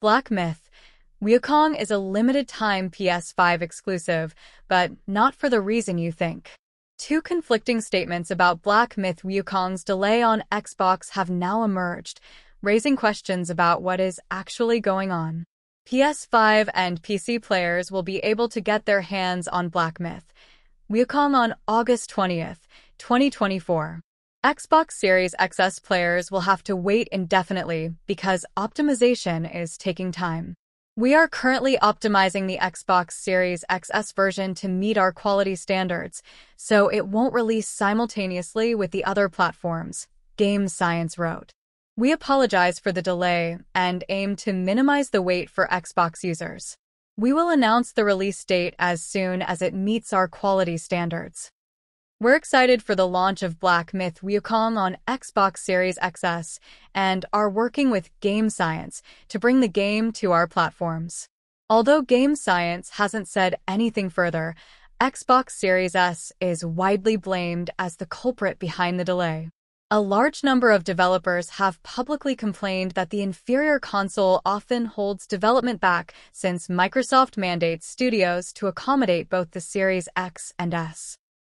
Black Myth Wukong is a limited-time PS5 exclusive, but not for the reason you think. Two conflicting statements about Black Myth Wukong's delay on Xbox have now emerged, raising questions about what is actually going on. PS5 and PC players will be able to get their hands on Black Myth Wukong on August 20th, 2024. Xbox Series XS players will have to wait indefinitely because optimization is taking time. We are currently optimizing the Xbox Series XS version to meet our quality standards, so it won't release simultaneously with the other platforms, Game Science wrote. We apologize for the delay and aim to minimize the wait for Xbox users. We will announce the release date as soon as it meets our quality standards. We're excited for the launch of Black Myth Wukong on Xbox Series XS and are working with Game Science to bring the game to our platforms. Although Game Science hasn't said anything further, Xbox Series S is widely blamed as the culprit behind the delay. A large number of developers have publicly complained that the inferior console often holds development back since Microsoft mandates studios to accommodate both the Series X and S.